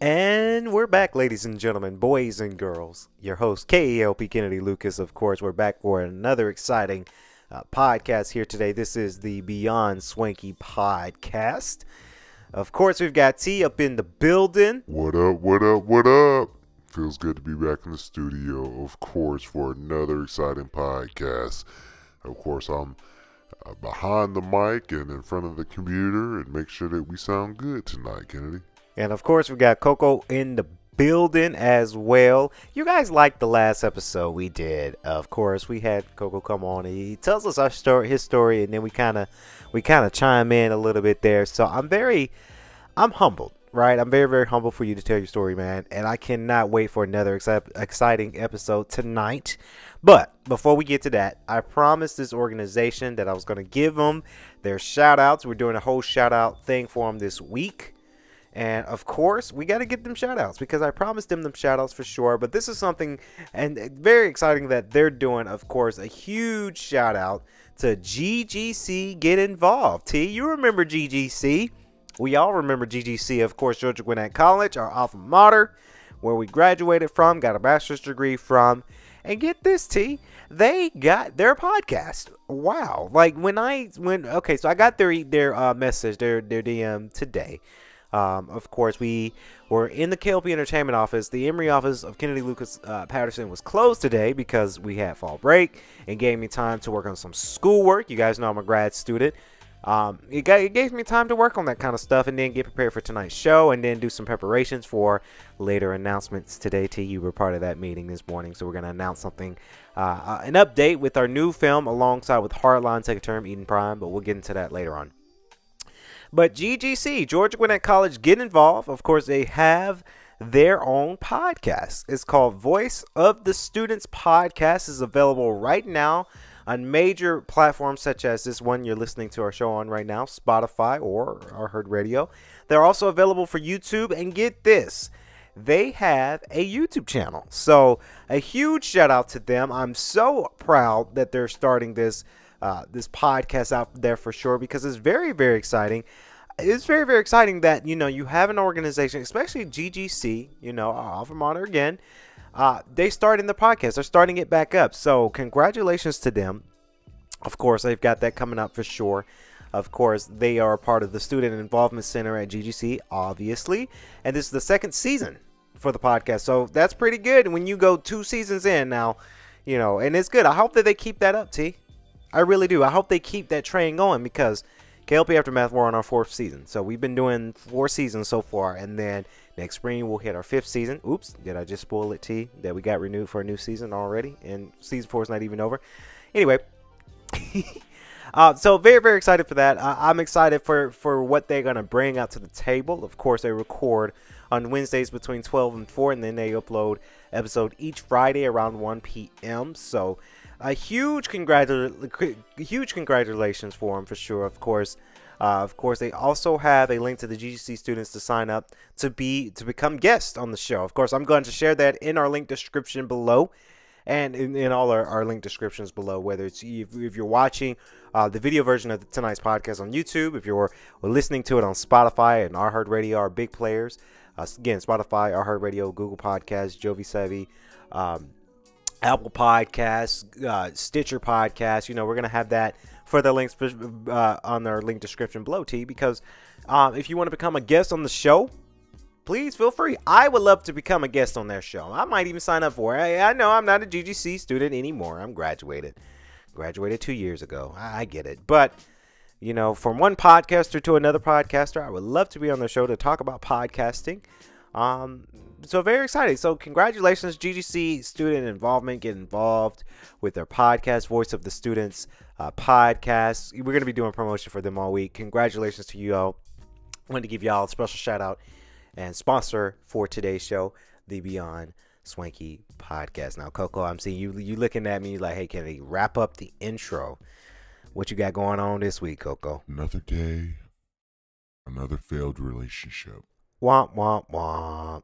And we're back, ladies and gentlemen, boys and girls. Your host, KLP Kennedy Lucas, of course. We're back for another exciting uh, podcast here today. This is the Beyond Swanky podcast. Of course, we've got T up in the building. What up, what up, what up? Feels good to be back in the studio, of course, for another exciting podcast. Of course, I'm uh, behind the mic and in front of the computer and make sure that we sound good tonight, Kennedy. And of course, we've got Coco in the building as well. You guys liked the last episode we did. Of course, we had Coco come on. He tells us our story, his story, and then we kind of we kind of chime in a little bit there. So I'm very, I'm humbled, right? I'm very very humble for you to tell your story, man. And I cannot wait for another exci- exciting episode tonight. But before we get to that, I promised this organization that I was going to give them their shout outs. We're doing a whole shout out thing for them this week. And of course, we got to get them shout outs because I promised them them shout outs for sure. But this is something and very exciting that they're doing, of course, a huge shout out to GGC Get Involved. T, you remember GGC? We all remember GGC, of course, Georgia Gwinnett College, our alma mater, where we graduated from, got a bachelor's degree from. And get this, T, they got their podcast. Wow! Like when I when okay, so I got their their uh, message, their their DM today. Um, of course, we were in the KLP Entertainment office. The Emory office of Kennedy Lucas uh, Patterson was closed today because we had fall break and gave me time to work on some schoolwork. You guys know I'm a grad student. Um, it, got, it gave me time to work on that kind of stuff and then get prepared for tonight's show and then do some preparations for later announcements today. T, you were part of that meeting this morning, so we're going to announce something, uh, uh, an update with our new film alongside with Hardline Second Term Eden Prime, but we'll get into that later on. But GGC, Georgia Gwinnett College, get involved. Of course, they have their own podcast. It's called Voice of the Students Podcast. is available right now on major platforms such as this one you're listening to our show on right now, Spotify or iHeartRadio. They're also available for YouTube. And get this, they have a YouTube channel. So a huge shout out to them. I'm so proud that they're starting this uh, this podcast out there for sure because it's very very exciting. It's very very exciting that you know you have an organization, especially GGC, you know, Alpha Mater again. Uh, they starting the podcast. They're starting it back up. So congratulations to them. Of course, they've got that coming up for sure. Of course, they are part of the Student Involvement Center at GGC, obviously. And this is the second season for the podcast. So that's pretty good. When you go two seasons in now, you know, and it's good. I hope that they keep that up, T. I really do. I hope they keep that train going because KLP Aftermath, we're on our fourth season. So we've been doing four seasons so far. And then next spring, we'll hit our fifth season. Oops, did I just spoil it, T? That we got renewed for a new season already. And season four is not even over. Anyway. uh, so very, very excited for that. Uh, I'm excited for, for what they're going to bring out to the table. Of course, they record on Wednesdays between 12 and 4. And then they upload episode each Friday around 1 p.m. So a huge congratu- huge congratulations for them for sure. Of course, uh, of course, they also have a link to the GGC students to sign up to be to become guests on the show. Of course, I'm going to share that in our link description below, and in, in all our, our link descriptions below. Whether it's if, if you're watching uh, the video version of the, tonight's podcast on YouTube, if you're listening to it on Spotify and iHeartRadio, our big players. Uh, again, Spotify, iHeartRadio, Google Podcasts, Jovi Savvy. Um, Apple Podcasts, uh, Stitcher Podcasts. You know, we're going to have that for the links uh, on our link description below, T, because um, if you want to become a guest on the show, please feel free. I would love to become a guest on their show. I might even sign up for it. I, I know I'm not a GGC student anymore. I'm graduated. Graduated two years ago. I, I get it. But, you know, from one podcaster to another podcaster, I would love to be on the show to talk about podcasting. Um, so very exciting. So congratulations, GGC student involvement. Get involved with their podcast, Voice of the Students uh, podcast. We're going to be doing promotion for them all week. Congratulations to you all. I wanted to give y'all a special shout out and sponsor for today's show, the Beyond Swanky podcast. Now, Coco, I'm seeing you you looking at me like, hey, can we wrap up the intro? What you got going on this week, Coco? Another day, another failed relationship. Womp womp womp.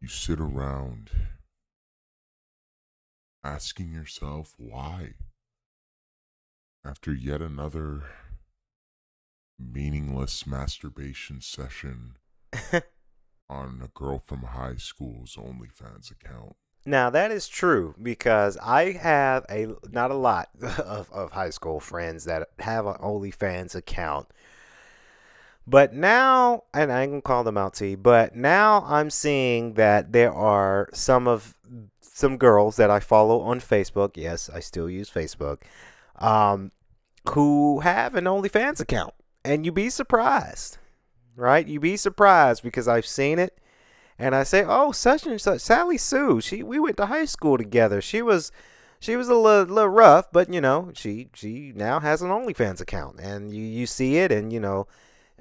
You sit around asking yourself why. After yet another meaningless masturbation session on a girl from high school's OnlyFans account. Now that is true because I have a not a lot of, of high school friends that have an OnlyFans account. But now, and I ain't gonna call them out to you, but now I'm seeing that there are some of some girls that I follow on Facebook. Yes, I still use Facebook. Um, who have an OnlyFans account, and you'd be surprised, right? You'd be surprised because I've seen it and I say, "Oh, such and such, Sally Sue. She we went to high school together. She was." She was a little, little rough, but you know, she she now has an OnlyFans account, and you, you see it, and you know,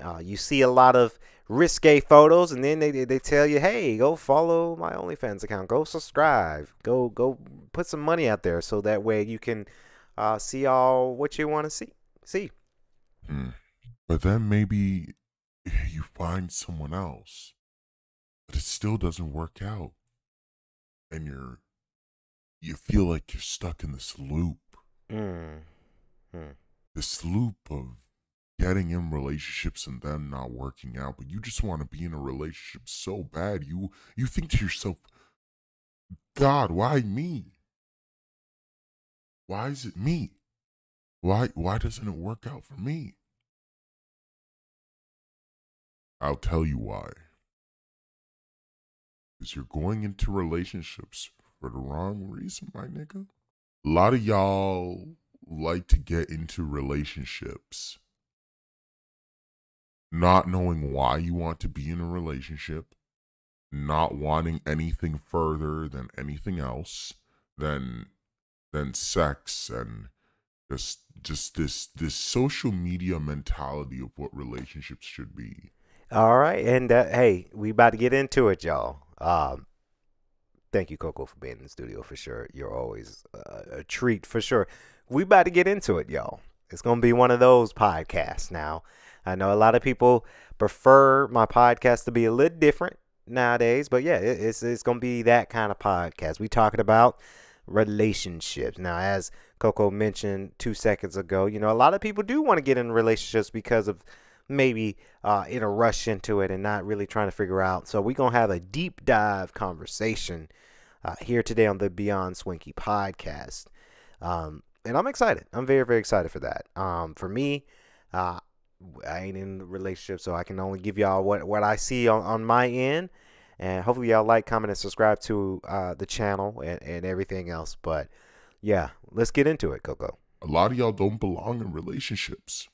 uh, you see a lot of risque photos, and then they, they tell you, hey, go follow my OnlyFans account, go subscribe, go go put some money out there, so that way you can uh, see all what you want to see. See. Hmm. But then maybe you find someone else but it still doesn't work out. And you're, you feel like you're stuck in this loop. Mm. Mm. This loop of getting in relationships and then not working out, but you just want to be in a relationship so bad. You, you think to yourself, God, why me? Why is it me? Why, why doesn't it work out for me? I'll tell you why is you're going into relationships for the wrong reason, my nigga. A lot of y'all like to get into relationships not knowing why you want to be in a relationship, not wanting anything further than anything else than than sex and just just this this social media mentality of what relationships should be. All right, and uh, hey, we about to get into it, y'all. Um, thank you, Coco, for being in the studio for sure. You're always a treat for sure. We about to get into it, y'all. It's gonna be one of those podcasts now. I know a lot of people prefer my podcast to be a little different nowadays, but yeah, it's it's gonna be that kind of podcast. We talking about relationships now, as Coco mentioned two seconds ago. You know, a lot of people do want to get in relationships because of maybe uh, in a rush into it and not really trying to figure out. So we're gonna have a deep dive conversation uh, here today on the Beyond Swanky podcast, um, and I'm excited. I'm very very excited for that. Um, for me, uh, I ain't in a relationship, so I can only give y'all what what I see on, on my end. And hopefully y'all like, comment, and subscribe to uh, the channel and, and everything else. But yeah, let's get into it, Coco. A lot of y'all don't belong in relationships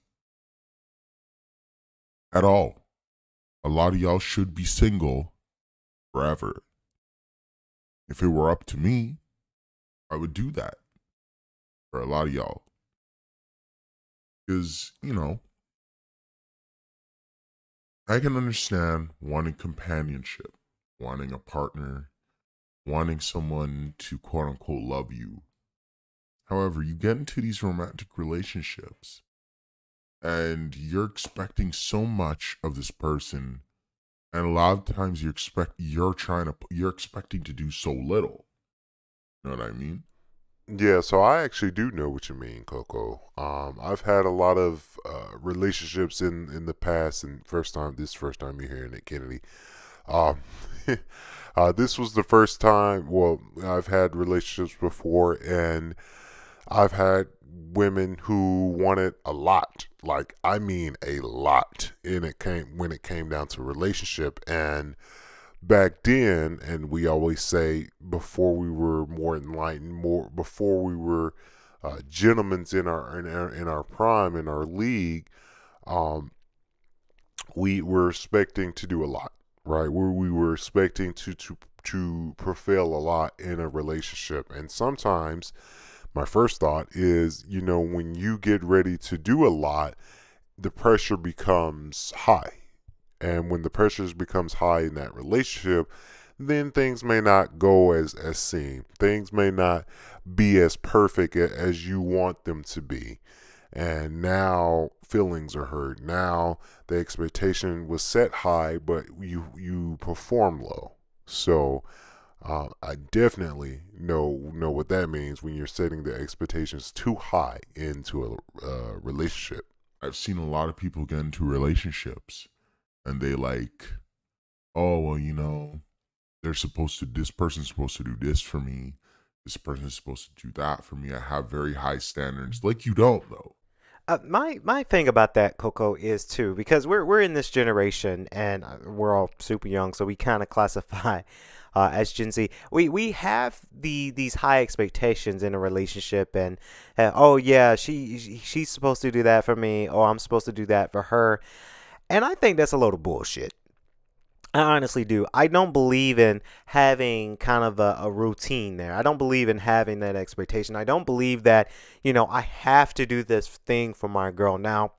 at all. A lot of y'all should be single forever. If it were up to me, I would do that for a lot of y'all. Because, you know, I can understand wanting companionship, wanting a partner, wanting someone to quote unquote love you. However, you get into these romantic relationships and you're expecting so much of this person and a lot of times you expect you're trying to you're expecting to do so little you know what i mean yeah so i actually do know what you mean coco. Um i've had a lot of uh, relationships in in the past and first time this first time you're hearing it kennedy. Um uh, this was the first time well i've had relationships before and i've had women who wanted a lot like i mean a lot and it came when it came down to relationship and back then and we always say before we were more enlightened more before we were uh, gentlemen's in our, in our in our prime in our league um we were expecting to do a lot right where we were expecting to to to prevail a lot in a relationship and sometimes my first thought is, you know, when you get ready to do a lot, the pressure becomes high. And when the pressure becomes high in that relationship, then things may not go as as seen. Things may not be as perfect as you want them to be. And now feelings are hurt. Now the expectation was set high, but you you perform low. So uh, I definitely know know what that means when you're setting the expectations too high into a uh, relationship. I've seen a lot of people get into relationships, and they like oh well, you know, they're supposed to. This person's supposed to do this for me. This person's supposed to do that for me. I have very high standards. Like you don't though. Uh, my my thing about that Coco is too because we're we're in this generation and uh, we're all super young, so we kind of classify uh, as Gen Z. We we have the these high expectations in a relationship, and uh, oh yeah, she she's supposed to do that for me, or I'm supposed to do that for her, and I think that's a load of bullshit. I honestly do. I don't believe in having kind of a, a, routine there. I don't believe in having that expectation. I don't believe that, you know, I have to do this thing for my girl. Now,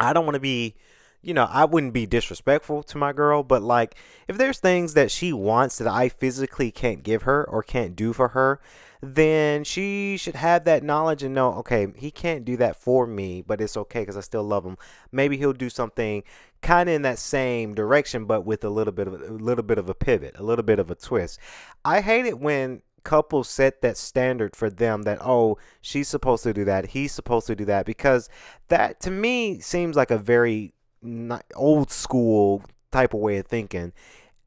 I don't want to be, you know, I wouldn't be disrespectful to my girl, but like if there's things that she wants that I physically can't give her or can't do for her, then she should have that knowledge and know, okay, he can't do that for me, but it's okay because I still love him. Maybe he'll do something kind of in that same direction, but with a little bit of a little bit of a pivot, a little bit of a twist. I hate it when couples set that standard for them that oh she's supposed to do that he's supposed to do that because that to me seems like a very old school type of way of thinking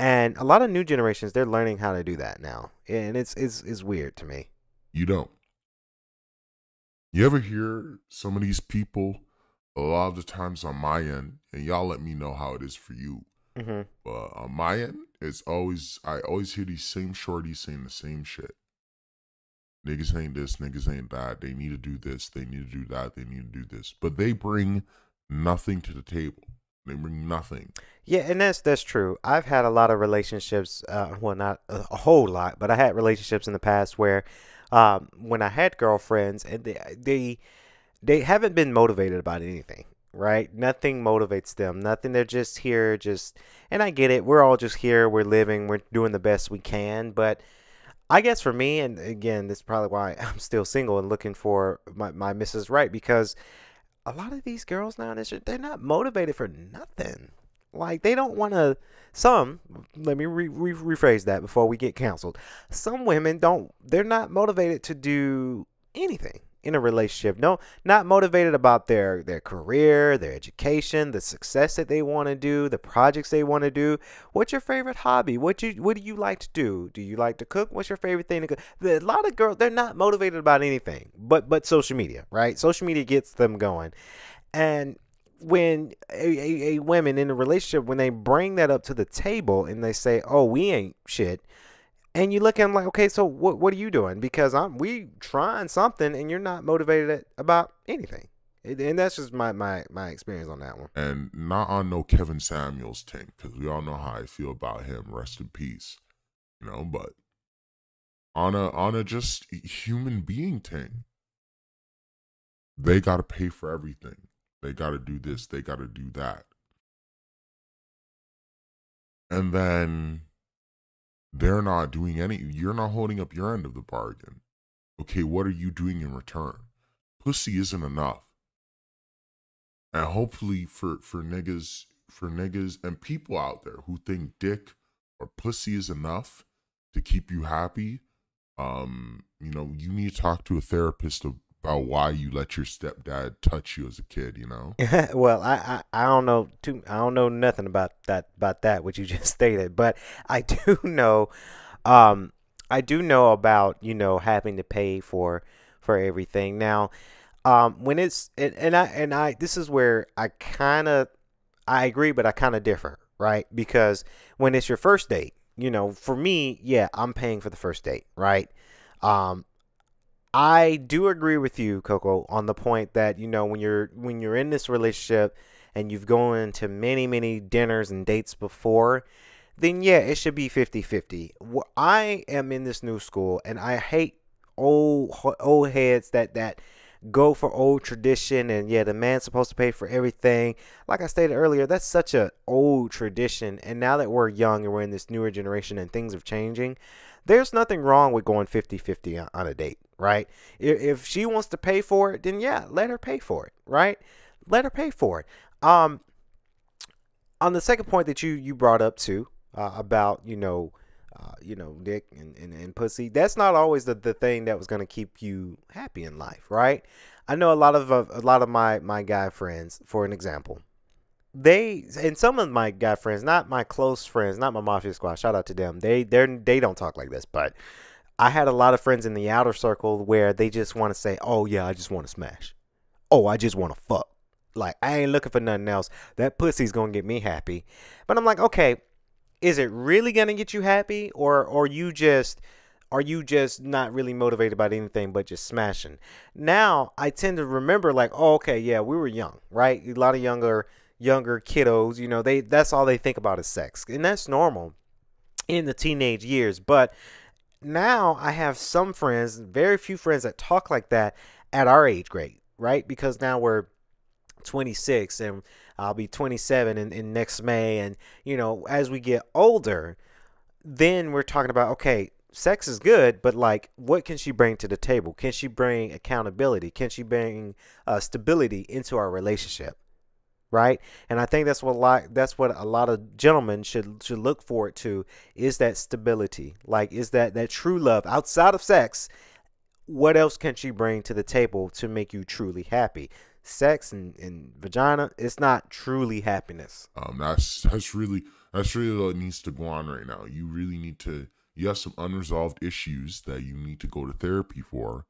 and a lot of new generations they're learning how to do that now and it's it's, it's weird to me you don't you ever hear some of these people a lot of the times on my end, and y'all let me know how it is for you. Mm-hmm. But on my end, it's always I always hear these same shorties saying the same shit. Niggas ain't this, niggas ain't that. They need to do this, they need to do that, they need to do this. But they bring nothing to the table. They bring nothing. Yeah, and that's that's true. I've had a lot of relationships. Uh, well, not a, a whole lot, but I had relationships in the past where, um, when I had girlfriends, and they, they they haven't been motivated about anything right nothing motivates them nothing they're just here just and i get it we're all just here we're living we're doing the best we can but i guess for me and again this is probably why i'm still single and looking for my, my mrs right because a lot of these girls now they're not motivated for nothing. Like they don't want to some let me re- re- rephrase that before we get canceled. Some women don't they're not motivated to do anything in a relationship. No, not motivated about their their career, their education, the success that they want to do, the projects they want to do. What's your favorite hobby? What you what do you like to do? Do you like to cook? What's your favorite thing to cook? A lot of girls they're not motivated about anything, but but social media, right? Social media gets them going, and when a, a, a women in a relationship when they bring that up to the table and they say, "Oh, we ain't shit," and you look at them like, okay, so what what are you doing? Because I'm we trying something, and you're not motivated about anything. And that's just my my my experience on that one. And not on no Kevin Samuels tank, because we all know how I feel about him. Rest in peace, you know. But on a on a just human being tank, they got to pay for everything. They got to do this. They got to do that. And then they're not doing any, you're not holding up your end of the bargain. Okay, what are you doing in return? Pussy isn't enough. And hopefully for, for niggas, for niggas and people out there who think dick or pussy is enough to keep you happy, um, you know, you need to talk to a therapist about why you let your stepdad touch you as a kid, you know? well, I, I, I don't know too I don't know nothing about that about that what you just stated, but I do know um I do know about, you know, having to pay for for everything. Now, um when it's and, and I and I this is where I kind of I agree but I kind of differ, right? Because when it's your first date, you know, for me, yeah, I'm paying for the first date, right? Um, I do agree with you, Coco, on the point that you know when you're when you're in this relationship and you've gone to many many dinners and dates before, then yeah, it should be 50-50. I am in this new school and I hate old old heads that that go for old tradition and yeah, the man's supposed to pay for everything. Like I stated earlier, that's such a old tradition and now that we're young and we're in this newer generation and things are changing, there's nothing wrong with going 50-50 on a date right? If, she wants to pay for it, then yeah, let her pay for it, right? Let her pay for it. Um, on the second point that you you brought up too uh, about you know uh, you know dick and, and, and pussy that's not always the, the thing that was going to keep you happy in life right i know a lot of uh, a lot of my my guy friends for an example they and some of my guy friends, not my close friends, not my mafia squad. Shout out to them. They they they don't talk like this, but I had a lot of friends in the outer circle where they just want to say, "Oh yeah, I just want to smash." Oh, I just want to fuck. Like I ain't looking for nothing else. That pussy's gonna get me happy. But I'm like, okay, is it really gonna get you happy, or or you just are you just not really motivated by anything but just smashing? Now I tend to remember like, oh, okay, yeah, we were young, right? A lot of younger younger kiddos, you know, they that's all they think about is sex, and that's normal in the teenage years. But now I have some friends, very few friends that talk like that at our age grade, right? Because now we're 26 and I'll be 27 in, in next May. And, you know, as we get older, then we're talking about, okay, sex is good, but like, what can she bring to the table? Can she bring accountability? Can she bring uh, stability into our relationship? Right, and I think that's what a lot that's what a lot of gentlemen should should look forward to is that stability. Like, is that that true love outside of sex? What else can she bring to the table to make you truly happy? Sex and, and vagina, it's not truly happiness. Um, that's that's really that's really what needs to go on right now. You really need to. You have some unresolved issues that you need to go to therapy for,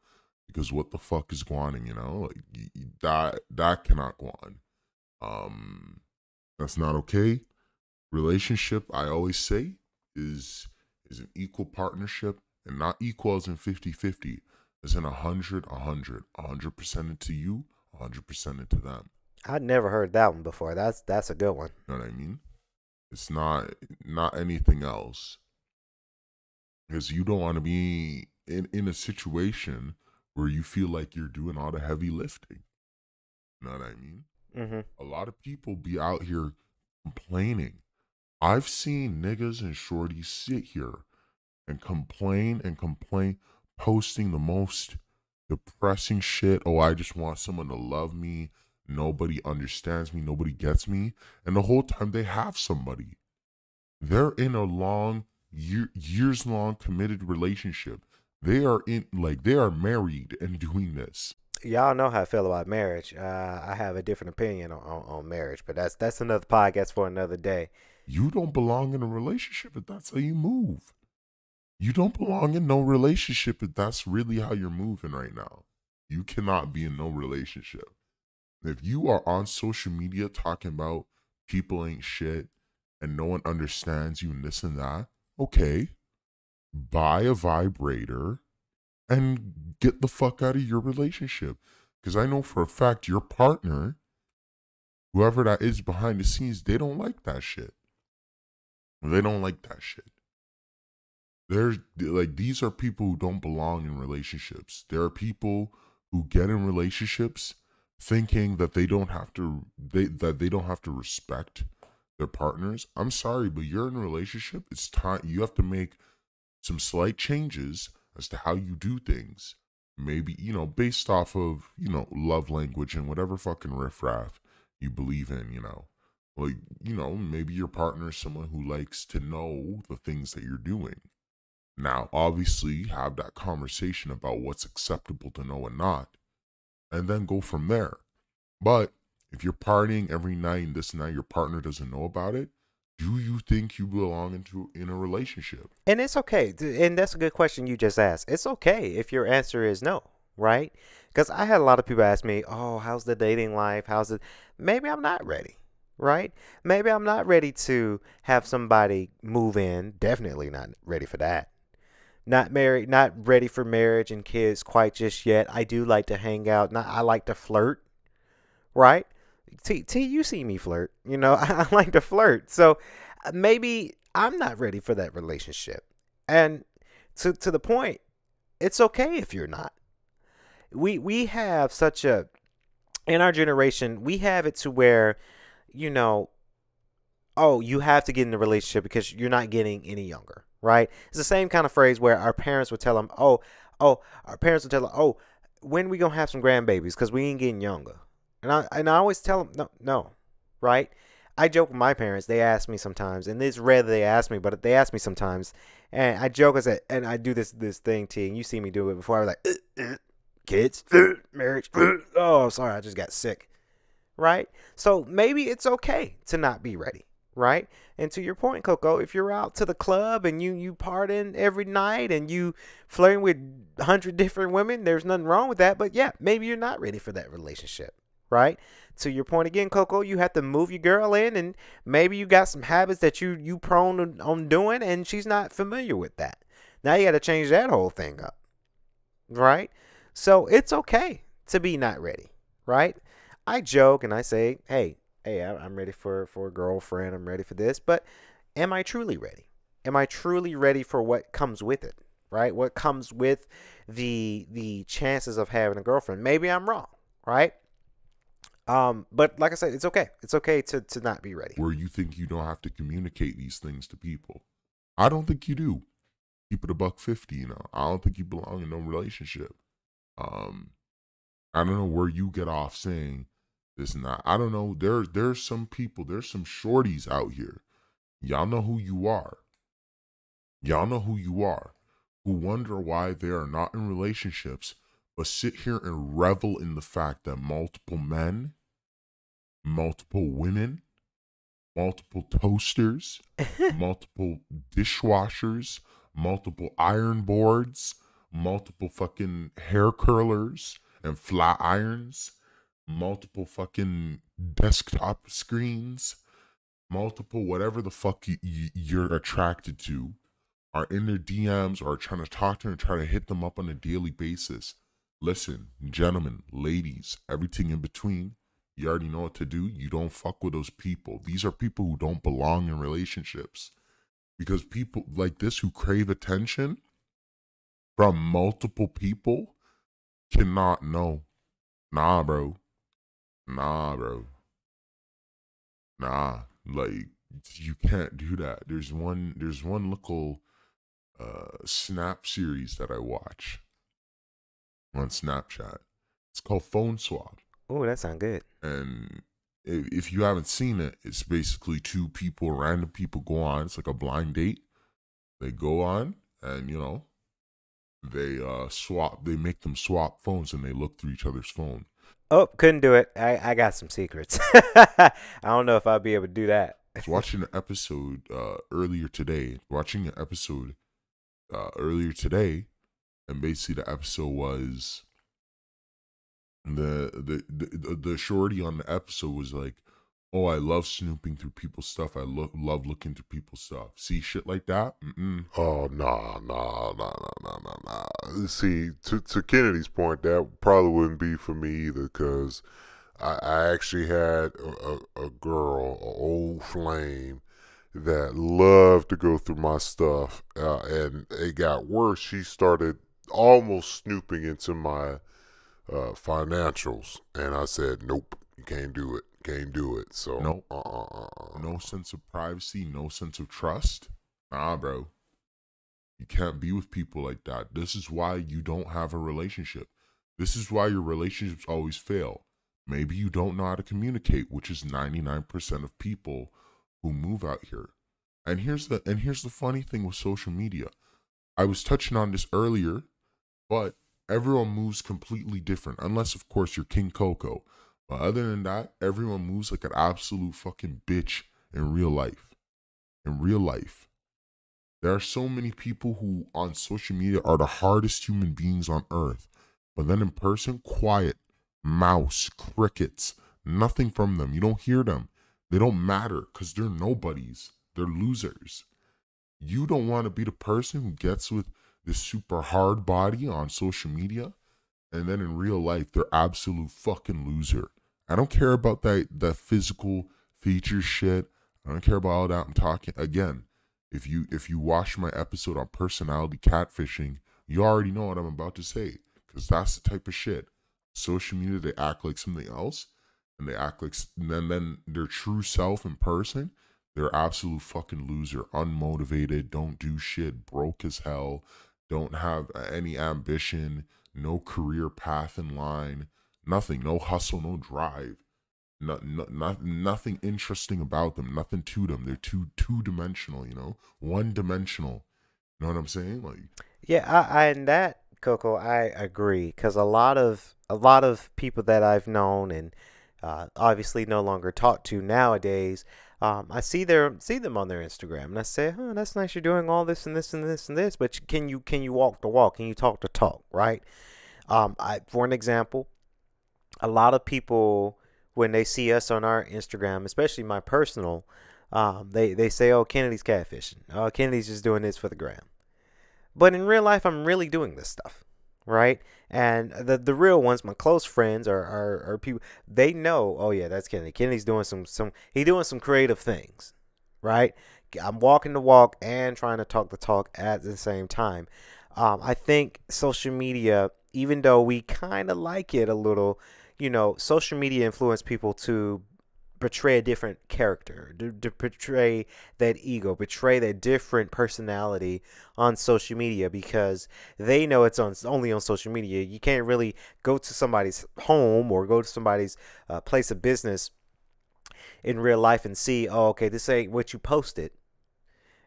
because what the fuck is going on? You know, like that that cannot go on. Um, that's not okay. Relationship, I always say, is is an equal partnership and not equal as in 50-50 as in 100 100 100% into you 100% into them. I'd never heard that one before. That's that's a good one. You know what I mean? It's not not anything else. Because you don't want to be in, in a situation where you feel like you're doing all the heavy lifting. You know what I mean? Mm-hmm. A lot of people be out here complaining. I've seen niggas and shorties sit here and complain and complain, posting the most depressing shit. Oh, I just want someone to love me. Nobody understands me. Nobody gets me. And the whole time they have somebody. They're in a long, year, years long committed relationship. They are in, like, they are married and doing this. Y'all know how I feel about marriage. Uh, I have a different opinion on, on, on marriage, but that's that's another podcast for another day. You don't belong in a relationship if that's how you move. You don't belong in no relationship if that's really how you're moving right now. You cannot be in no relationship. If you are on social media talking about people ain't shit and no one understands you and this and that, okay, buy a vibrator and get the fuck out of your relationship. Because I know for a fact your partner, whoever that is behind the scenes, they don't like that shit. They don't like that shit. There's like these are people who don't belong in relationships. There are people who get in relationships thinking that they don't have to they that they don't have to respect their partners. I'm sorry, but you're in a relationship. It's time you have to make some slight changes as to how you do things. Maybe, you know, based off of, you know, love language and whatever fucking riffraff you believe in, you know. Like, you know, maybe your partner is someone who likes to know the things that you're doing. Now, obviously, you have that conversation about what's acceptable to know and not, and then go from there. But if you're partying every night and this and that, your partner doesn't know about it, do you think you belong into in a relationship? And it's okay. And that's a good question you just asked. It's okay if your answer is no, right? Because I had a lot of people ask me, "Oh, how's the dating life? How's it?" Maybe I'm not ready, right? Maybe I'm not ready to have somebody move in. Definitely not ready for that not married, not ready for marriage and kids quite just yet. I do like to hang out. Not, I like to flirt, right? T, T, you see me flirt. You know, I, I like to flirt. So uh, maybe I'm not ready for that relationship. And to to the point, it's okay if you're not. We we have such a in our generation, we have it to where, you know, oh, you have to get in a relationship because you're not getting any younger right? It's the same kind of phrase where our parents would tell them, "Oh, oh," our parents would tell them, "Oh, when we gonna have some grandbabies? Because we ain't getting younger." And I and I always tell them, "No, no," right? I joke with my parents. They ask me sometimes, and it's rare that they ask me, but they ask me sometimes, and I joke as a, and I do this this thing, T, and you see me do it before. I was like, uh, uh, kids, uh, marriage. oh, sorry, I just got sick. right? So maybe it's okay to not be ready, right? And to your point, Coco, if you're out to the club and you you partying every night and you flirting with hundred different women, there's nothing wrong with that. But yeah, maybe you're not ready for that relationship, right? To your point again, Coco, you have to move your girl in, and maybe you got some habits that you you prone on doing, and she's not familiar with that. Now you got to change that whole thing up, right? So it's okay to be not ready, right? I joke and I say, hey, hey, I'm ready for, for a girlfriend. I'm ready for this. But am I truly ready? Am I truly ready for what comes with it? Right? What comes with the the chances of having a girlfriend? Maybe I'm wrong, right? Um, but like I said, it's okay. It's okay to to not be ready. Where you think you don't have to communicate these things to people. I don't think you do. Keep it a buck fifty, you know. I don't think you belong in no relationship. Um I don't know where you get off saying this not. I don't know. There, there's some people. There's some shorties out here. Y'all know who you are. Y'all know who you are. Who wonder why they are not in relationships, but sit here and revel in the fact that multiple men, multiple women, multiple toasters, multiple dishwashers, multiple iron boards, multiple fucking hair curlers and flat irons multiple fucking desktop screens, multiple whatever the fuck you, you're attracted to are in their DMs or trying to talk to them try to hit them up on a daily basis. Listen, gentlemen, ladies, everything in between, you already know what to do. You don't fuck with those people. These are people who don't belong in relationships. Because people like this who crave attention from multiple people cannot know. Nah, bro. Nah, bro. Nah, like you can't do that. There's one there's one little uh snap series that I watch on Snapchat. It's called Phone Swap. Oh, that sounds good. And if, if you haven't seen it, it's basically two people, random people go on. It's like a blind date. They go on and you know, they uh swap they make them swap phones and they look through each other's phone Oh, couldn't do it. I, I got some secrets. I don't know if I'll be able to do that. I was watching an episode uh, earlier today. Watching an episode uh, earlier today, and basically the episode was the the the, the shorty on the episode was like, Oh, I love snooping through people's stuff. I lo- love looking through people's stuff. See shit like that? Mm-mm. Oh, nah, nah, nah, nah, nah, nah, nah. See, to, to Kennedy's point, that probably wouldn't be for me either because I, I actually had a, a, a girl, an old flame, that loved to go through my stuff. Uh, and it got worse. She started almost snooping into my uh, financials. And I said, nope, you can't do it. Can't do it. So no, uh, uh, uh, no sense of privacy, no sense of trust. Nah, bro. You can't be with people like that. This is why you don't have a relationship. This is why your relationships always fail. Maybe you don't know how to communicate, which is 99% of people who move out here. And here's the and here's the funny thing with social media. I was touching on this earlier, but everyone moves completely different unless of course you're King Coco. But other than that, everyone moves like an absolute fucking bitch in real life. In real life. There are so many people who on social media are the hardest human beings on earth. But then in person, quiet, mouse, crickets, nothing from them. You don't hear them. They don't matter because they're nobodies. They're losers. You don't want to be the person who gets with this super hard body on social media and then in real life they're absolute fucking loser. I don't care about that that physical feature shit. I don't care about all that. I'm talking again. If you if you watch my episode on personality catfishing, you already know what I'm about to say because that's the type of shit. Social media, they act like something else, and they act like then then their true self in person. They're absolute fucking loser, unmotivated, don't do shit, broke as hell, don't have uh, any ambition, no career path in line Nothing, no hustle, no drive. No, no, not, nothing interesting about them. Nothing to them. They're too two dimensional. You know, one dimensional. You know what I'm saying? Like, yeah, I, I and that Coco, I agree because a lot of a lot of people that I've known and uh, obviously no longer talk to nowadays, um, I see their see them on their Instagram, and I say, "Oh, that's nice. You're doing all this and this and this and this, but can you can you walk the walk? Can you talk the talk? Right? Um, I, for an example, a lot of people when they see us on our Instagram, especially my personal, um, they they say, "Oh, Kennedy's catfishing. Oh, Kennedy's just doing this for the gram." But in real life, I'm really doing this stuff, right? And the the real ones, my close friends, are are, are people. They know, oh yeah, that's Kennedy. Kennedy's doing some some. He doing some creative things, right? I'm walking the walk and trying to talk the talk at the same time. Um, I think social media, even though we kind of like it a little, you know, social media influence people to portray a different character, to, to portray that ego, portray that different personality on social media because they know it's on only on social media. You can't really go to somebody's home or go to somebody's uh, place of business in real life and see, oh, okay, this ain't what you posted,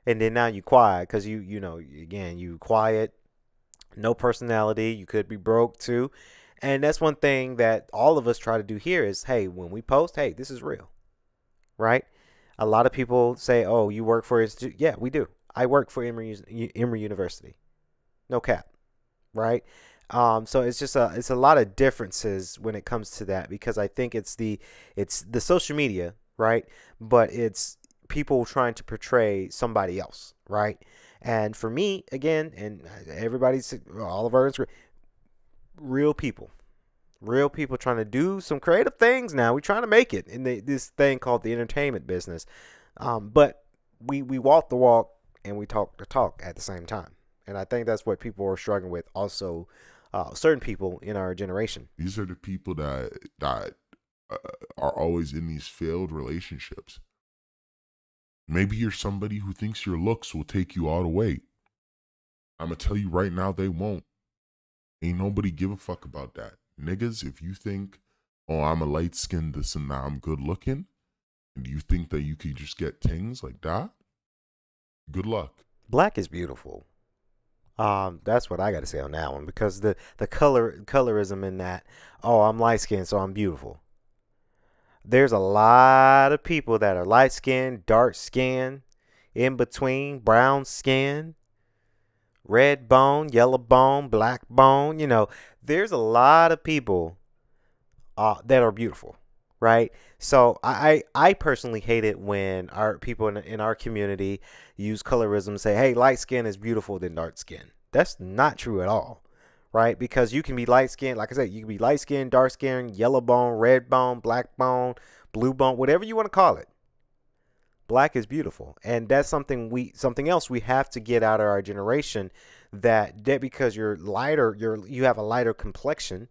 and then now you quiet because you you know again you quiet, no personality. You could be broke too. And that's one thing that all of us try to do here is, hey, when we post, hey, this is real, right? A lot of people say, oh, you work for institute. Yeah, we do. I work for Emory, Emory University. No cap, right? Um, so it's just a it's a lot of differences when it comes to that because I think it's the it's the social media, right? But it's people trying to portray somebody else, right? And for me, again, and everybody's all of our real people. Real people trying to do some creative things now. We're trying to make it in the, this thing called the entertainment business. Um, but we, we walk the walk and we talk the talk at the same time. And I think that's what people are struggling with also uh, certain people in our generation. These are the people that that uh, are always in these failed relationships. Maybe you're somebody who thinks your looks will take you all the way. I'm gonna tell you right now, they won't. Ain't nobody give a fuck about that. Niggas, if you think, oh, I'm a light skinned this and that, I'm good looking, and you think that you could just get things like that, good luck. Black is beautiful. Um, that's what I got to say on that one because the the color colorism in that. Oh, I'm light skinned, so I'm beautiful. There's a lot of people that are light skinned, dark skinned, in between, brown skin, red bone, yellow bone, black bone. You know, there's a lot of people uh, that are beautiful, right? So I, I personally hate it when our people in, in our community use colorism say, hey, light skin is beautiful than dark skin. That's not true at all, right? Because you can be light skinned, like I said, you can be light skinned, dark skinned, yellow bone, red bone, black bone, blue bone, whatever you want to call it black is beautiful and that's something we something else we have to get out of our generation that that because you're lighter you're you have a lighter complexion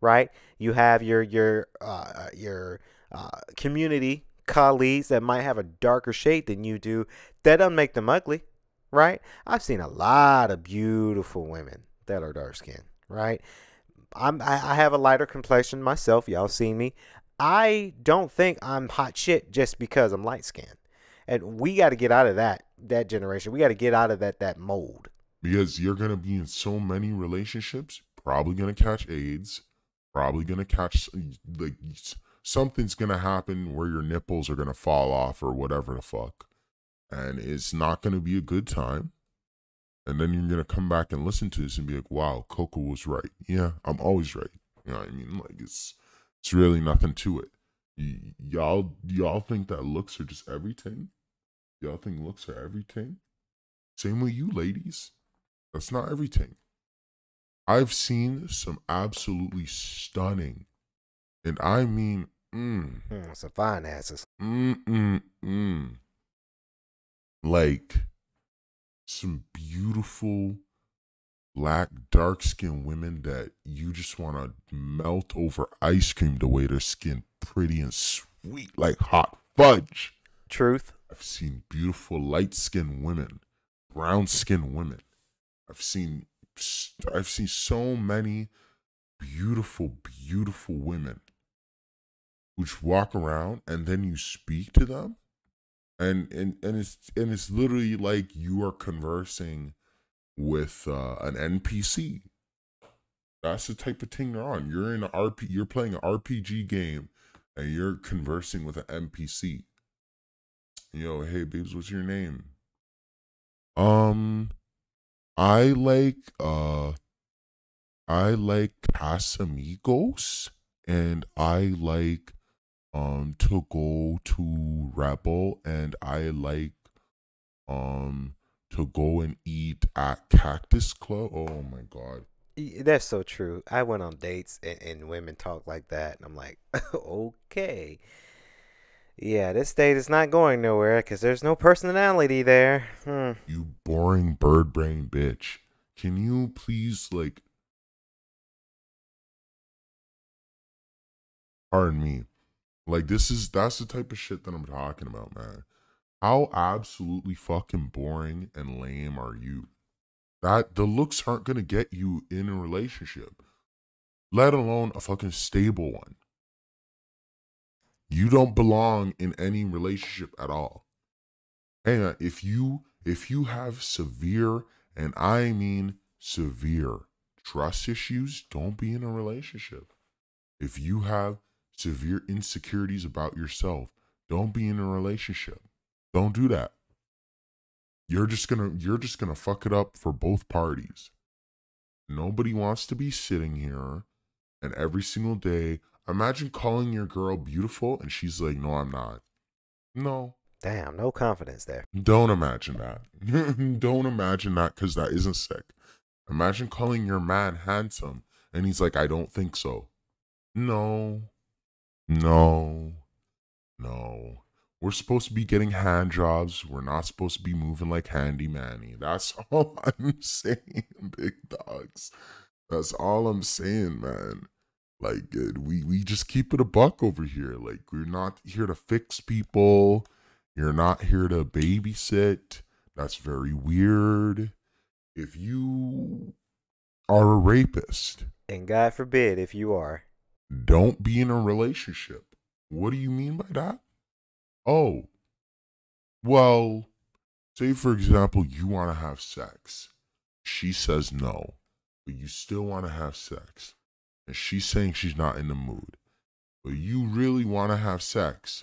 right you have your your uh, your uh, community colleagues that might have a darker shade than you do that doesn't make them ugly right i've seen a lot of beautiful women that are dark skinned right I'm, I have a lighter complexion myself. Y'all seen me. I don't think I'm hot shit just because I'm light skinned and we got to get out of that that generation. We got to get out of that that mold. Because you're gonna be in so many relationships, probably gonna catch AIDS, probably gonna catch like something's gonna happen where your nipples are gonna fall off or whatever the fuck, and it's not gonna be a good time. And then you're gonna come back and listen to this and be like, "Wow, Coco was right." Yeah, I'm always right. You know what I mean? Like it's it's really nothing to it. Y- y'all y'all think that looks are just everything Y'all think looks are everything? Same with you, ladies. That's not everything. I've seen some absolutely stunning, and I mean, mm, mm, some fine asses. Mm, mm, mm. Like some beautiful black, dark skinned women that you just want to melt over ice cream the way their skin pretty and sweet like hot fudge. Truth. I've seen beautiful light skinned women, brown skinned women. I've seen I've seen so many beautiful, beautiful women which walk around and then you speak to them and and and it's and it's literally like you are conversing with uh, an NPC. That's the type of thing they're on. You're in an RP. You're playing an RPG game, and you're conversing with an NPC. Yo, hey babes, what's your name? Um, I like uh, I like Casamigos, and I like um to go to Rebel, and I like um to go and eat at Cactus Club. Oh my god. That's so true. I went on dates and, and women talk like that, and I'm like, okay. Yeah, this date is not going nowhere because there's no personality there. Hmm. You boring bird brain bitch. Can you please like pardon me. Like this is that's the type of shit that I'm talking about, man. How absolutely fucking boring and lame are you? That the looks aren't gonna get you in a relationship, let alone a fucking stable one. You don't belong in any relationship at all. Man, if you if you have severe and I mean severe trust issues, don't be in a relationship. If you have severe insecurities about yourself, don't be in a relationship. Don't do that. You're just gonna you're just gonna fuck it up for both parties. Nobody wants to be sitting here and every single day. Imagine calling your girl beautiful and she's like, No, I'm not. No. Damn, no confidence there. Don't imagine that. Don't imagine that because that isn't sick. Imagine calling your man handsome and he's like, I don't think so. No. No. No. We're supposed to be getting hand jobs. We're not supposed to be moving like Handy Manny. That's all I'm saying, big dogs. That's all I'm saying, man. Like uh, we we just keep it a buck over here. Like we're not here to fix people. You're not here to babysit. That's very weird. If you are a rapist, And God forbid if you are. don't be in a relationship. What do you mean by that? Oh, well, say for example, you want to have sex. She says no, but you still want to have sex. And she's saying she's not in the mood, but you really want to have sex.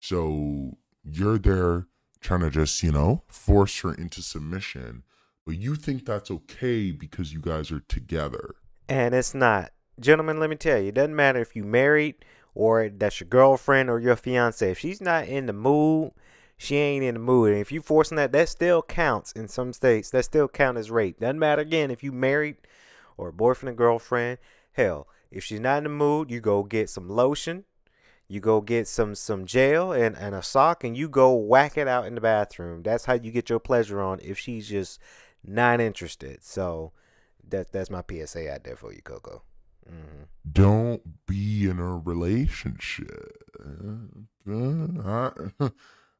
So you're there trying to just, you know, force her into submission, but you think that's okay because you guys are together. And it's not. Gentlemen, let me tell you, it doesn't matter if you married or that's your girlfriend or your fiance. If she's not in the mood, she ain't in the mood. And if you forcing that, that still counts in some states. That still count as rape. Doesn't matter again if you married or boyfriend or girlfriend. Hell, if she's not in the mood, you go get some lotion. You go get some some gel and, and a sock and you go whack it out in the bathroom. That's how you get your pleasure on if she's just not interested. So that that's my PSA out there for you, Coco. hmm don't be in a relationship. I,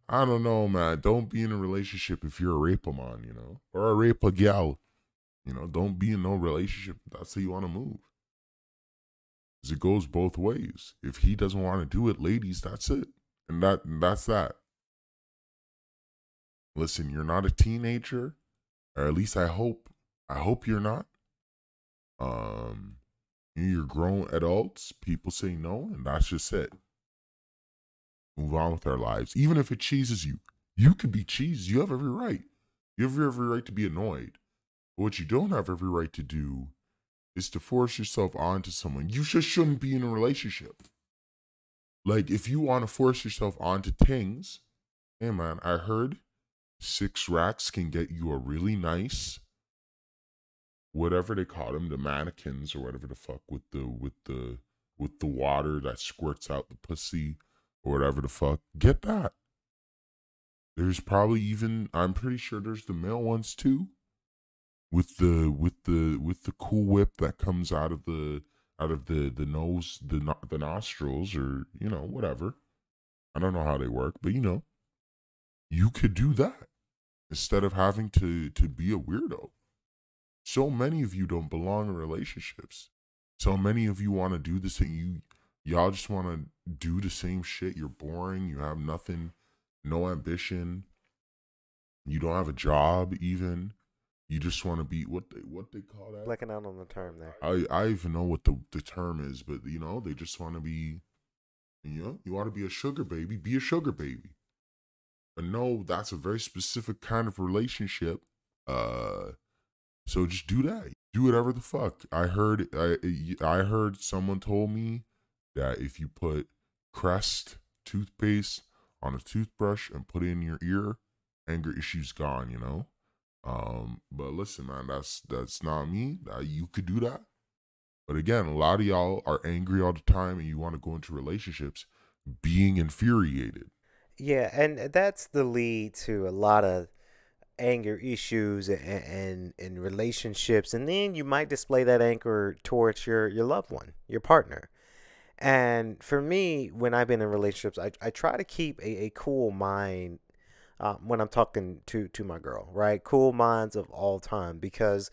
I don't know, man. Don't be in a relationship if you're a rapamon, you know, or a rape gal. You know, don't be in no relationship. That's how you want to move. 'Cause it goes both ways. If he doesn't want to do it, ladies, that's it, and that that's that. Listen, you're not a teenager, or at least I hope. I hope you're not. Um, you're grown adults. People say no, and that's just it. Move on with our lives. Even if it cheeses you, you could be cheesed. You have every right. You have every right to be annoyed. But what you don't have every right to do is to force yourself onto someone. You just shouldn't be in a relationship. Like if you want to force yourself onto things, hey man, I heard six racks can get you a really nice whatever they call them, the mannequins or whatever the fuck with the with the with the water that squirts out the pussy or whatever the fuck. Get that. There's probably even I'm pretty sure there's the male ones too. With the with the with the cool whip that comes out of the out of the the nose the the nostrils or you know whatever. I don't know how they work, but you know, you could do that instead of having to to be a weirdo. So many of you don't belong in relationships. So many of you want to do the same. You y'all just want to do the same shit. You're boring. You have nothing, no ambition. You don't have a job even. You just want to be what they what they call that. Blacking out on the term there. I I even know what the the term is, but you know they just want to be You know, you want to be a sugar baby, be a sugar baby. But no, that's a very specific kind of relationship. Uh, so just do that. Do whatever the fuck. I heard. I I heard someone told me that if you put Crest toothpaste on a toothbrush and put it in your ear, anger issues gone. You know. Um, but listen, man, that's that's not me. Uh, you could do that. But again, a lot of y'all are angry all the time and you want to go into relationships being infuriated. Yeah, and that's the lead to a lot of anger issues and, and and relationships and then you might display that anger towards your your loved one your partner and for me when i've been in relationships i, I try to keep a, a cool mind uh, when i'm talking to to my girl right cool minds of all time because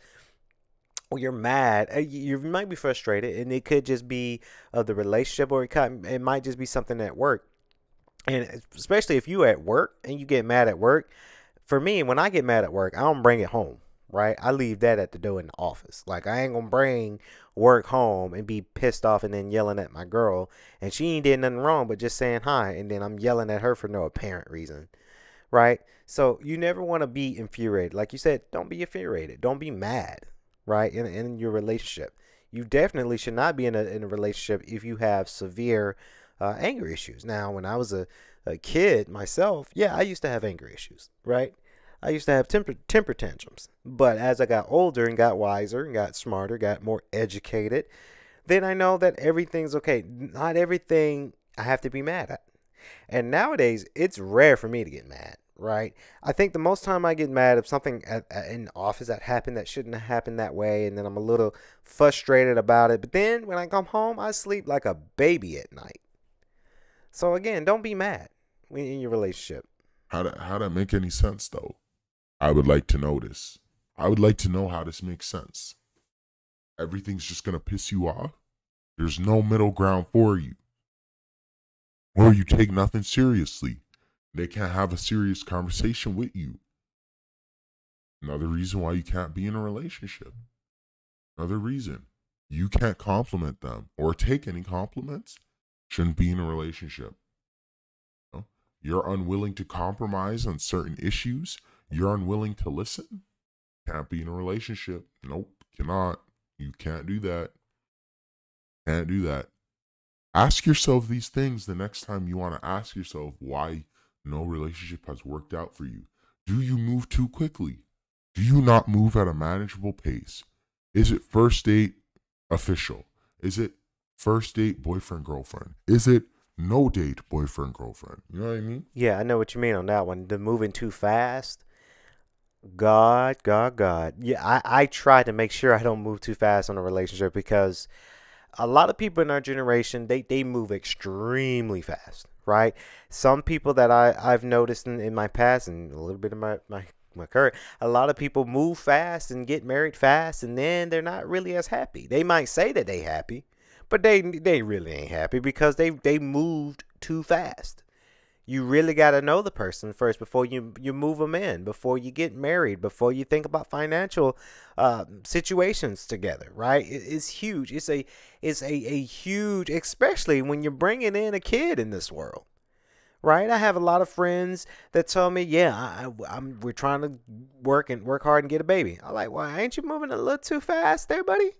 well, you're mad. uh, You might be frustrated, and it could just be of the relationship, or it, could, it might just be something at work. And especially if you at work and you get mad at work, for me, when I get mad at work, I don't bring it home, right? I leave that at the door in the office. Like I ain't gonna bring work home and be pissed off and then yelling at my girl, and she ain't did nothing wrong but just saying hi, and then I'm yelling at her for no apparent reason, right? So you never want to be infuriated. Like you said, don't be infuriated. Don't be mad right? In, in your relationship. You definitely should not be in a, in a relationship if you have severe uh, anger issues. Now, when I was a, a kid myself, yeah, I used to have anger issues, right? I used to have temper, temper tantrums. But as I got older and got wiser and got smarter, got more educated, then I know that everything's okay. Not everything I have to be mad at. And nowadays, it's rare for me to get mad right? I think the most time I get mad if something at, at, in office that happened that shouldn't have happened that way, and then I'm a little frustrated about it. But then when I come home, I sleep like a baby at night. So again, don't be mad in your relationship. How that how that make any sense though? I would like to know this. I would like to know how this makes sense. Everything's just gonna piss you off. There's no middle ground for you. Or you take nothing seriously. They can't have a serious conversation with you. Another reason why you can't be in a relationship. Another reason you can't compliment them or take any compliments. Shouldn't be in a relationship. You know? You're unwilling to compromise on certain issues. You're unwilling to listen. Can't be in a relationship. Nope, cannot. You can't do that. Can't do that. Ask yourself these things the next time you want to ask yourself why no relationship has worked out for you? Do you move too quickly? Do you not move at a manageable pace? Is it first date official? Is it first date boyfriend girlfriend? Is it no date boyfriend girlfriend? You know what I mean? Yeah, I know what you mean on that one. The moving too fast. God, God, God. Yeah, I, I try to make sure I don't move too fast on a relationship because a lot of people in our generation they, they move extremely fast right? Some people that I, I've noticed in, in my past and a little bit of my, my, my current, a lot of people move fast and get married fast and then they're not really as happy. They might say that they happy, but they they really ain't happy because they, they moved too fast you really got to know the person first before you you move them in, before you get married, before you think about financial uh, situations together. Right? It, it's huge. It's a it's a, a huge, especially when you're bringing in a kid in this world. Right? I have a lot of friends that tell me, "Yeah, I, am we're trying to work and work hard and get a baby." I'm like, "Well, ain't you moving a little too fast, there, buddy?"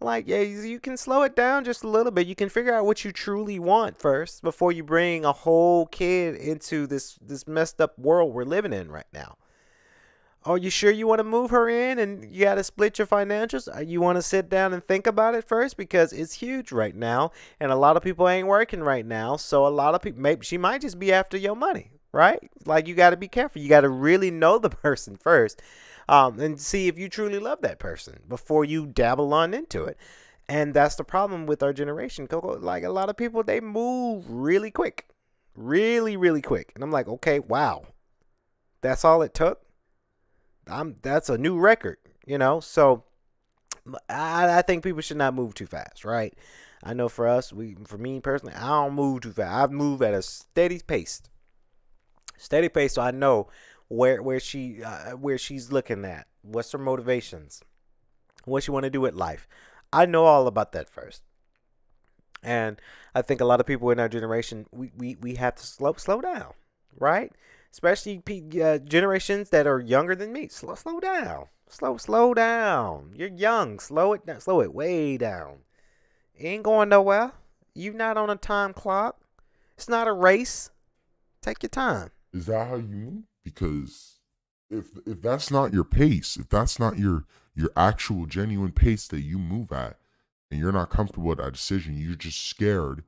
Like, yeah, you can slow it down just a little bit. You can figure out what you truly want first before you bring a whole kid into this this messed up world we're living in right now. Are you sure you want to move her in and you got to split your financials? Uh, you want to sit down and think about it first because it's huge right now and a lot of people ain't working right now. So a lot of people maybe she might just be after your money, right? Like you got to be careful. You got to really know the person first um, and see if you truly love that person before you dabble on into it. And that's the problem with our generation. Coco, like a lot of people, they move really quick, really, really quick. And I'm like, okay, wow, that's all it took. I'm that's a new record, you know. So I, I think people should not move too fast, right? I know for us, we for me personally, I don't move too fast. I move at a steady pace, steady pace, so I know where where she uh, where she's looking at. What's her motivations? What she want to do with life? I know all about that first. And I think a lot of people in our generation, we, we, we have to slow slow down, right? Especially uh, generations that are younger than me. Slow slow down, slow slow down. You're young. Slow it down. Slow it way down. ain't going nowhere. You not on a time clock. It's not a race. Take your time. Is that how you move? Because if if that's not your pace, if that's not your your actual genuine pace that you move at, and you're not comfortable with that decision, you're just scared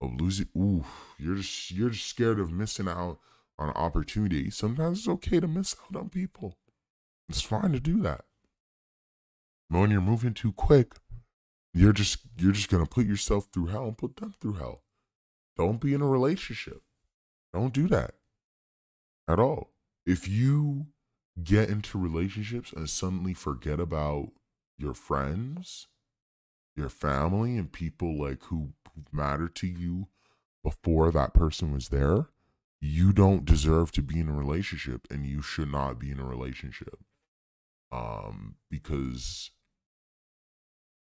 of losing. Ooh, you're just you're just scared of missing out on opportunity. Sometimes it's okay to miss out on people. It's fine to do that. But when you're moving too quick, you're just you're just gonna put yourself through hell and put them through hell. Don't be in a relationship. Don't do that at all. If you get into relationships and suddenly forget about your friends your family and people like who matter to you before that person was there, you don't deserve to be in a relationship and you should not be in a relationship. Um, because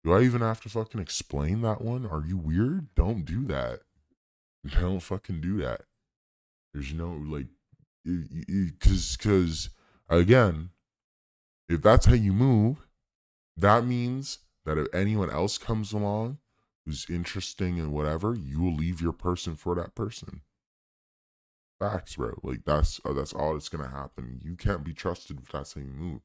do I even have to fucking explain that one? Are you weird? Don't do that. Don't fucking do that. There's no like, because because again, if that's how you move, that means that if anyone else comes along who's interesting and whatever, you will leave your person for that person. Facts, bro. Like that's uh, that's all that's gonna happen. You can't be trusted if that's how you move.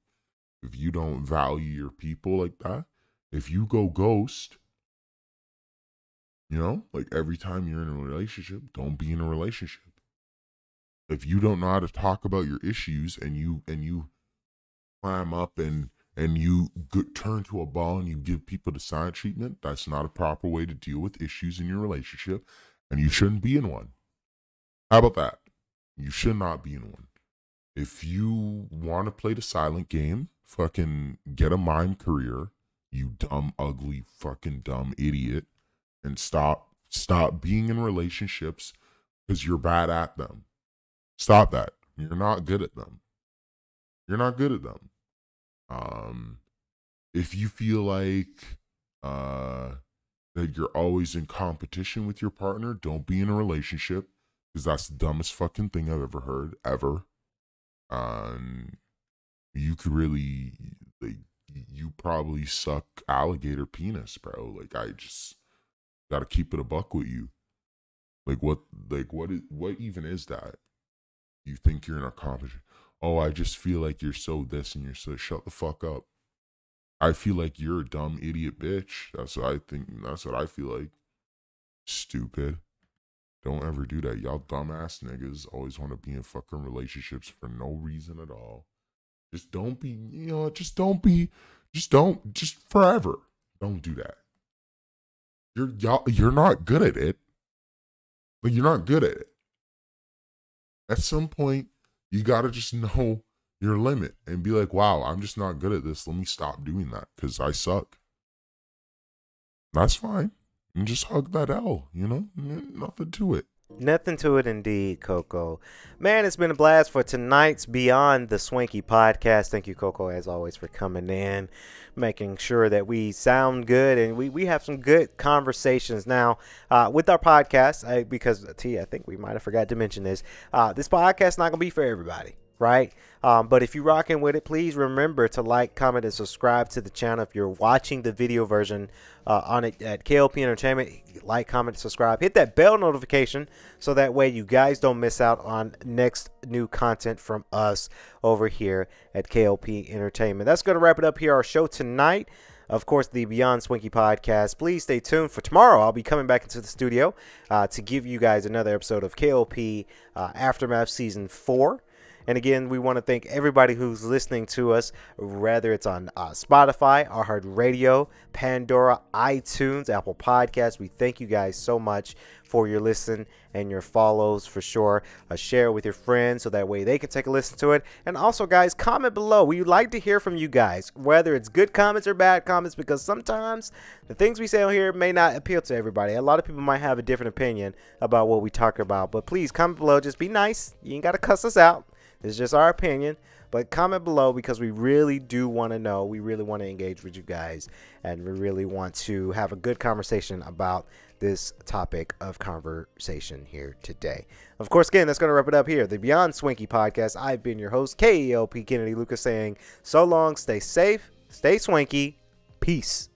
If you don't value your people like that, if you go ghost, you know, like every time you're in a relationship, don't be in a relationship. If you don't know how to talk about your issues and you and you climb up and and you turn to a ball and you give people the silent treatment, that's not a proper way to deal with issues in your relationship, and you shouldn't be in one. How about that? You should not be in one. If you want to play the silent game, fucking get a mime career, you dumb, ugly, fucking dumb idiot, and stop stop being in relationships because you're bad at them. Stop that. You're not good at them. You're not good at them. Um, if you feel like uh, that you're always in competition with your partner, don't be in a relationship because that's the dumbest fucking thing I've ever heard, ever. Um, you could really, like, you probably suck alligator penis, bro. Like, I just got to keep it a buck with you. Like, what, like, what is, what even is that? You think you're in a competition? oh, I just feel like you're so this and you're so shut the fuck up. I feel like you're a dumb idiot bitch. That's what I think. That's what I feel like. Stupid. Don't ever do that. Y'all dumbass niggas always want to be in fucking relationships for no reason at all. Just don't be, you know, just don't be, just don't, just forever. Don't do that. You're y'all, you're not good at it. But you're not good at it. At some point, you got to just know your limit and be like, wow, I'm just not good at this. Let me stop doing that because I suck. That's fine. And just hug that L, you know? Nothing to it. Nothing to it indeed, Coco. Man, it's been a blast for tonight's Beyond the Swanky podcast. Thank you, Coco, as always, for coming in, making sure that we sound good and we, we have some good conversations now uh, with our podcast. I, because, T, I think we might have forgot to mention this. Uh, this podcast not going to be for everybody right? Um, but if you're rocking with it, please remember to like, comment, and subscribe to the channel. If you're watching the video version uh, on it at KLP Entertainment, like, comment, subscribe. Hit that bell notification so that way you guys don't miss out on next new content from us over here at KLP Entertainment. That's going to wrap it up here, our show tonight. Of course, the Beyond Swanky podcast. Please stay tuned for tomorrow. I'll be coming back into the studio uh, to give you guys another episode of KLP uh, Aftermath Season 4. And again, we want to thank everybody who's listening to us, whether it's on uh, Spotify, Radio, Pandora, iTunes, Apple Podcasts. We thank you guys so much for your listen and your follows for sure. Uh, share with your friends so that way they can take a listen to it. And also, guys, comment below. We would like to hear from you guys, whether it's good comments or bad comments, because sometimes the things we say on here may not appeal to everybody. A lot of people might have a different opinion about what we talk about. But please comment below. Just be nice. You ain't got to cuss us out. It's just our opinion. But comment below because we really do want to know. We really want to engage with you guys. And we really want to have a good conversation about this topic of conversation here today. Of course, again, that's going to wrap it up here. The Beyond Swanky podcast. I've been your host, KLP Kennedy Lucas, saying so long, stay safe, stay swanky, peace.